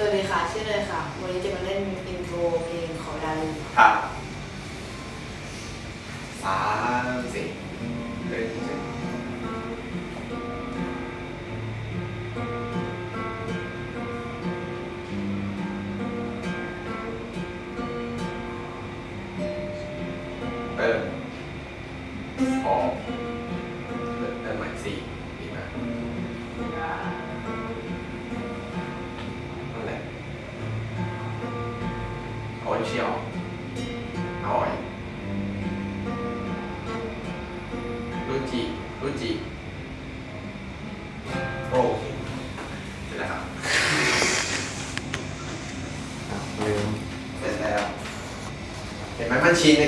สวัสดีค่ะ ชื่อเลยค่ะ วันนี้จะมาเล่นอินโทรเพลงขอดารุครับสามสี่เล่นสิเริ่มพอเริ่มเริ่มใหม่สี่ เอาไว้เชียวเอาไว้รูจิรูจิโอ้เสร็จแล้วครับลืมเสร็จแล้ว เห็นไหมมันชี้ใน